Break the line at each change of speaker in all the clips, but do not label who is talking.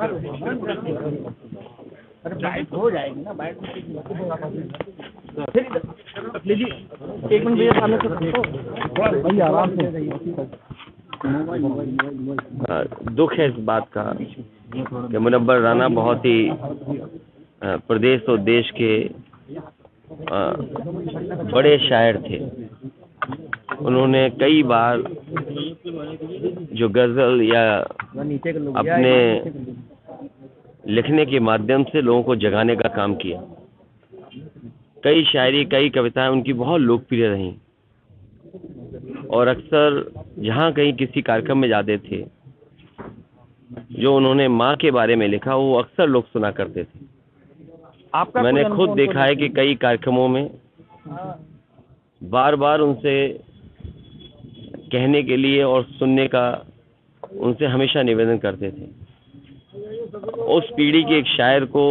अरे हो जाएगी ना बाइट लीजिए एक मिनट भैया सामने से भैया आराम से
दुख है इस बात का कि मुनव्वर राना बहुत ही प्रदेश और देश के बड़े शायर थे। उन्होंने कई बार जो गज़ल या अपने लिखने के माध्यम से लोगों को जगाने का काम किया। कई शायरी कई कविताएँ उनकी बहुत लोकप्रिय रहीं। और अक्सर जहाँ कहीं किसी कार्यक्रम में जाते थे जो उन्होंने माँ के बारे में लिखा वो अक्सर लोग सुना करते थे।
आपका
मैंने खुद देखा है कि कई कार्यक्रमों में बार बार उनसे कहने के लिए और सुनने का उनसे हमेशा निवेदन करते थे। उस पीढ़ी के एक शायर को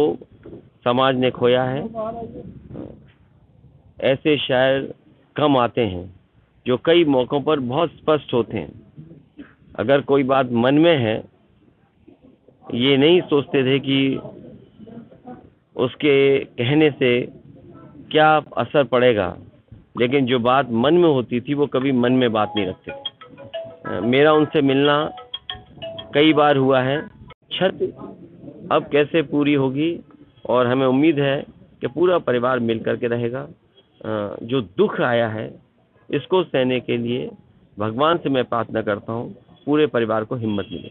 समाज ने खोया है। ऐसे शायर कम आते हैं, जो कई मौक़ों पर बहुत स्पष्ट होते हैं। अगर कोई बात मन में है, ये नहीं सोचते थे कि उसके कहने से क्या असर पड़ेगा। लेकिन जो बात मन में होती थी, वो कभी मन में बात नहीं रखते थे। मेरा उनसे मिलना कई बार हुआ है। छत अब कैसे पूरी होगी और हमें उम्मीद है कि पूरा परिवार मिल कर के रहेगा। जो दुख आया है, इसको सहने के लिए भगवान से मैं प्रार्थना करता हूँ, पूरे परिवार को हिम्मत मिले।